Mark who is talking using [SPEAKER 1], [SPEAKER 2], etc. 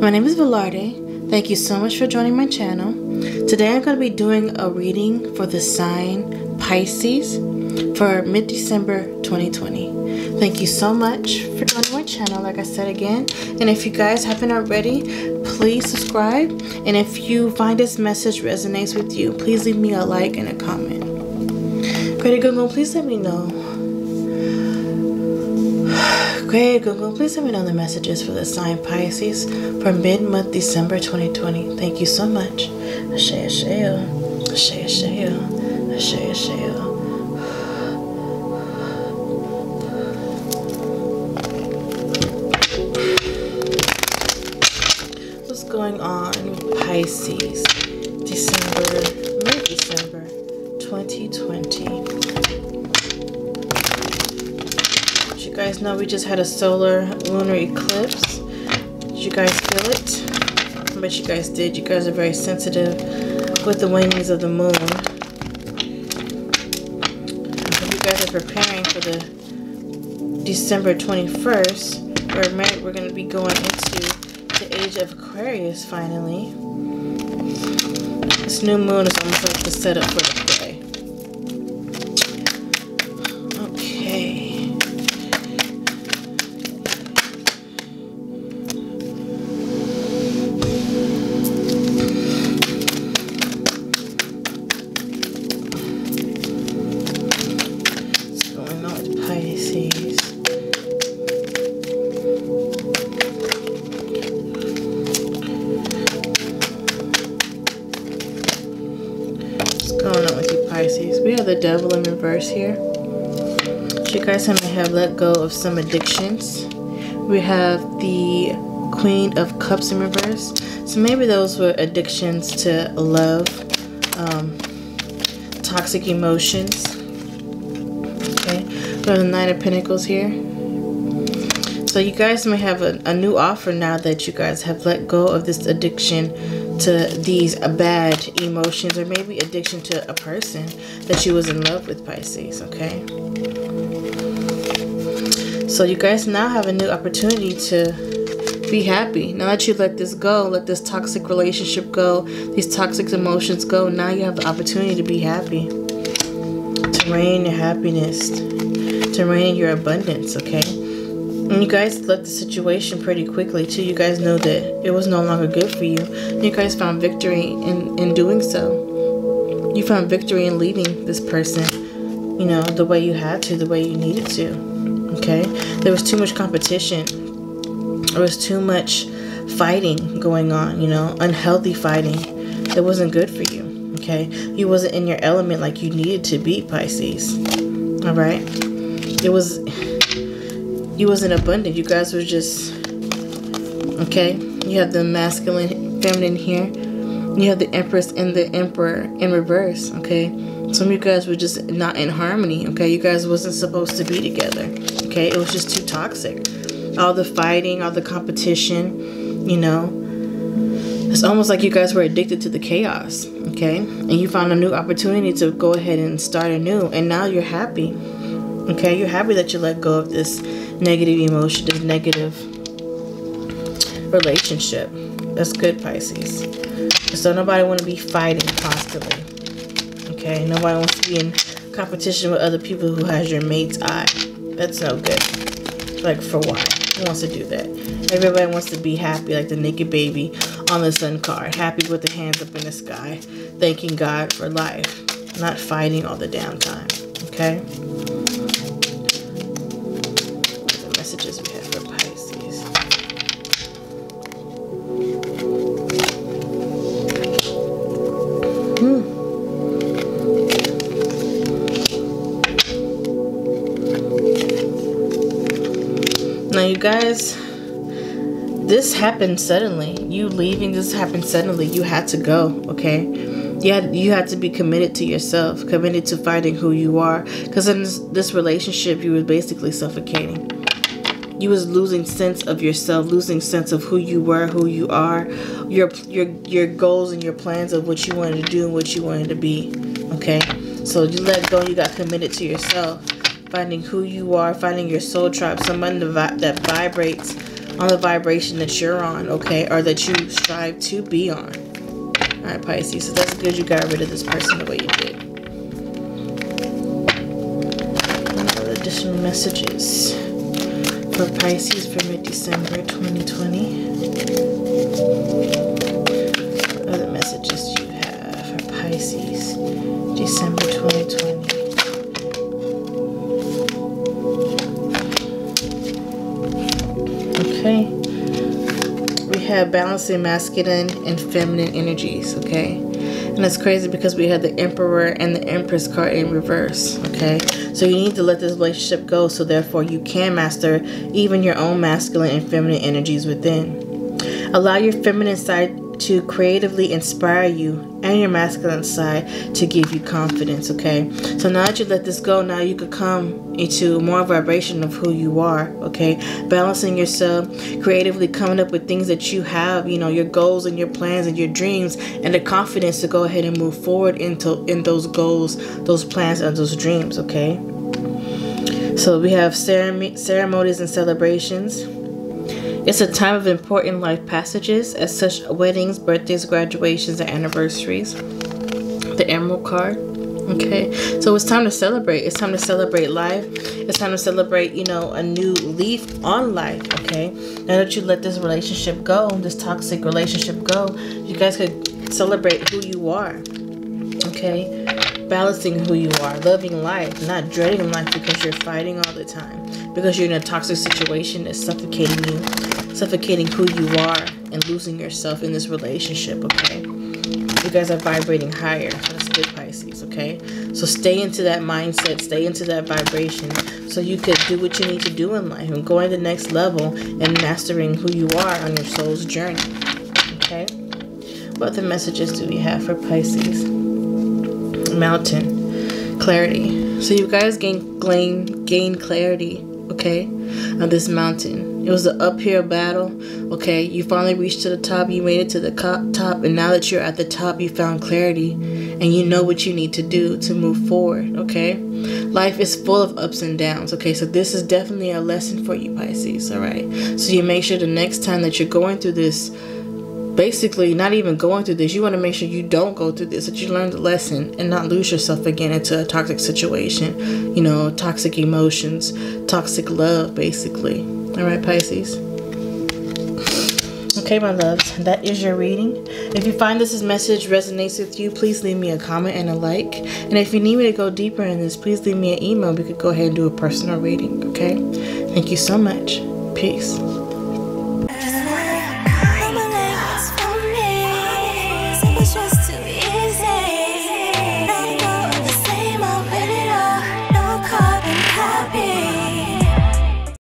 [SPEAKER 1] My name is Velarde. Thank you so much for joining my channel. Today I'm going to be doing a reading for the sign Pisces for mid-December 2020. Thank you so much for joining my channel, like I said again. And if you guys haven't already, please subscribe. And if you find this message resonates with you, please leave me a like and a comment. Great Google, please let me know Great Google, please let me know the messages for the sign Pisces for mid-month December 2020. Thank you so much. Ashe, ashe, oh. ashe, ashe, oh. ashe, ashe. Oh. What's going on Pisces? December, mid-December 2020 guys know we just had a solar lunar eclipse. Did you guys feel it? I bet you guys did. You guys are very sensitive with the wanings of the moon. you guys are preparing for the December 21st, where we're going to be going into the age of Aquarius finally. This new moon is almost like the setup for the devil in reverse here. You guys may have let go of some addictions. We have the Queen of Cups in reverse. So maybe those were addictions to love, um, toxic emotions. Okay, we have the Nine of Pentacles here. So you guys may have a, a new offer now that you guys have let go of this addiction to these bad emotions or maybe addiction to a person that you was in love with Pisces, okay? So you guys now have a new opportunity to be happy. Now that you let this go, let this toxic relationship go, these toxic emotions go, now you have the opportunity to be happy. To reign your happiness, to reign your abundance, okay? And you guys left the situation pretty quickly too. You guys know that it was no longer good for you. You guys found victory in, in doing so. You found victory in leaving this person, you know, the way you had to, the way you needed to. Okay? There was too much competition. There was too much fighting going on, you know, unhealthy fighting. It wasn't good for you. Okay? You wasn't in your element like you needed to be, Pisces. Alright? It was you wasn't abundant. You guys were just, okay? You have the masculine, feminine here. You have the empress and the emperor in reverse, okay? Some of you guys were just not in harmony, okay? You guys wasn't supposed to be together, okay? It was just too toxic. All the fighting, all the competition, you know? It's almost like you guys were addicted to the chaos, okay? And you found a new opportunity to go ahead and start anew. And now you're happy, okay? You're happy that you let go of this negative emotion, this negative relationship. That's good, Pisces. So nobody want to be fighting constantly. Okay, nobody wants to be in competition with other people who has your mate's eye. That's no good. Like for why? Who wants to do that? Everybody wants to be happy like the naked baby on the sun card. Happy with the hands up in the sky. Thanking God for life. Not fighting all the damn time. Okay? You guys, this happened suddenly. You leaving, this happened suddenly. You had to go, okay? You had, you had to be committed to yourself, committed to finding who you are. Because in this, this relationship, you were basically suffocating you was losing sense of yourself, losing sense of who you were, who you are, your your your goals and your plans of what you wanted to do and what you wanted to be. Okay, so you let go. You got committed to yourself, finding who you are, finding your soul tribe, someone that vibrates on the vibration that you're on, okay, or that you strive to be on. All right, Pisces. So that's good you got rid of this person the way you did. additional messages for Pisces for mid-December 2020. Have balancing masculine and feminine energies, okay? And it's crazy because we had the Emperor and the Empress card in reverse, okay? So you need to let this relationship go so therefore you can master even your own masculine and feminine energies within. Allow your feminine side to creatively inspire you and your masculine side to give you confidence, okay? So now that you let this go, now you could come into more vibration of who you are, okay? Balancing yourself, creatively coming up with things that you have, you know, your goals and your plans and your dreams, and the confidence to go ahead and move forward into in those goals, those plans, and those dreams, okay? So we have ceremonies and celebrations it's a time of important life passages, as such weddings, birthdays, graduations, and anniversaries. The Emerald card. Okay, so it's time to celebrate. It's time to celebrate life. It's time to celebrate, you know, a new leaf on life. Okay, now that you let this relationship go, this toxic relationship go, you guys could celebrate who you are. Okay, balancing who you are, loving life, not dreading life because you're fighting all the time, because you're in a toxic situation that's suffocating you suffocating who you are and losing yourself in this relationship, okay? You guys are vibrating higher. That's good, Pisces, okay? So stay into that mindset, stay into that vibration so you could do what you need to do in life and going to the next level and mastering who you are on your soul's journey, okay? What other messages do we have for Pisces? Mountain, clarity. So you guys gain, gain, gain clarity, okay, on this mountain it was an uphill battle. Okay, you finally reached to the top, you made it to the top, and now that you're at the top, you found clarity and you know what you need to do to move forward. Okay, life is full of ups and downs. Okay, so this is definitely a lesson for you, Pisces. All right, so you make sure the next time that you're going through this basically not even going through this you want to make sure you don't go through this that you learn the lesson and not lose yourself again into a toxic situation you know toxic emotions toxic love basically all right, Pisces. Okay, my loves, that is your reading. If you find this message resonates with you, please leave me a comment and a like. And if you need me to go deeper in this, please leave me an email. We could go ahead and do a personal reading, okay? Thank you so much. Peace.